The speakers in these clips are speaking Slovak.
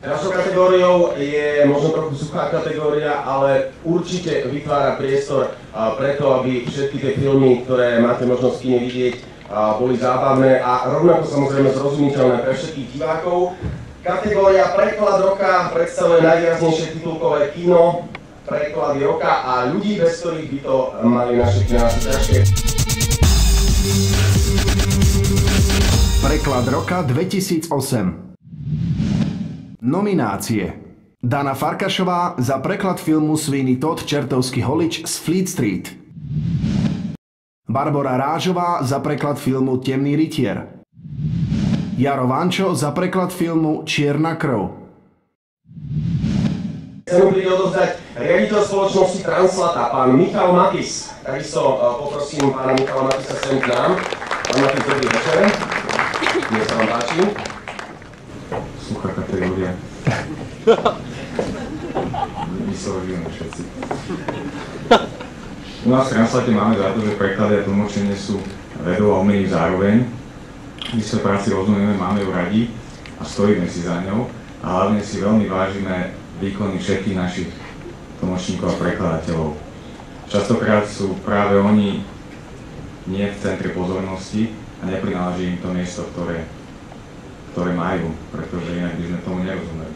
Ďalšou kategóriou je možno trochu suchá kategória, ale určite vytvára priestor preto, aby všetky tie filmy, ktoré máte možnosť v kine vidieť, boli zábavné a rovnako samozrejme zrozumiteľné pre všetkých divákov. Kategória Preklad roka predstavuje najvýraznejšie titulkové kino, preklady roka a ľudí, bez ktorých by to mali naše kina ťažké. Preklad roka 2008 Nominácie Dana Farkašová za preklad filmu Sweeney Todd Čertovský holič z Fleet Street Barbara Rážová za preklad filmu Temný rytier Jaro Vančo za preklad filmu Čierna krv Chcem príde odovzdať riaditeľ spoločnosti Translata, pán Michal Matis. Takisto e, poprosím pána Michala Matisa sem k nám. Pán Matis, dobrý večer. Nech sa vám páči suchá kategória. Vyslovíme všetci. U nás v Translate máme za to, že preklady a tlmočenie sú vedou a umení zároveň. My sa práci rozumieme, máme ju radi a stojíme si za ňou a hlavne si veľmi vážime výkony všetkých našich tlmočníkov a prekladateľov. Častokrát sú práve oni nie v centre pozornosti a neprináleží im to miesto, ktoré ktoré majú, pretože inak by sme tomu nerozumeli.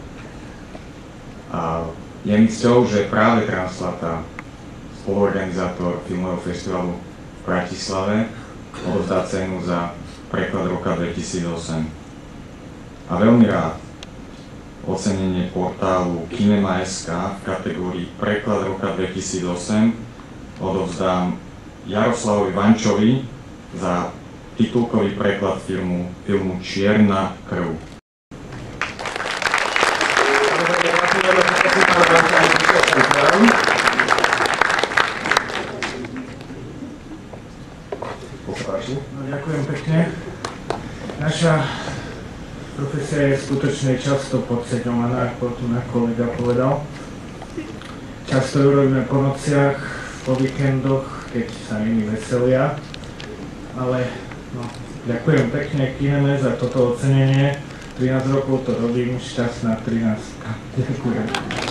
Je mi cťou, že práve Translata, spoluorganizátor filmového festivalu v Bratislave, odovzdá cenu za preklad roka 2008. A veľmi rád ocenenie portálu Kinema.sk v kategórii Preklad roka 2008 odovzdám Jaroslavovi Vančovi za titulkový preklad filmu, filmu Čierna krv. No, ďakujem pekne. Naša profesia je skutočne často podceňovaná, ako tu na kolega povedal. Často ju robíme po nociach, po víkendoch, keď sa iní veselia, ale No, ďakujem pekne Kineme za toto ocenenie. 13 rokov to robím, šťastná 13. Ďakujem.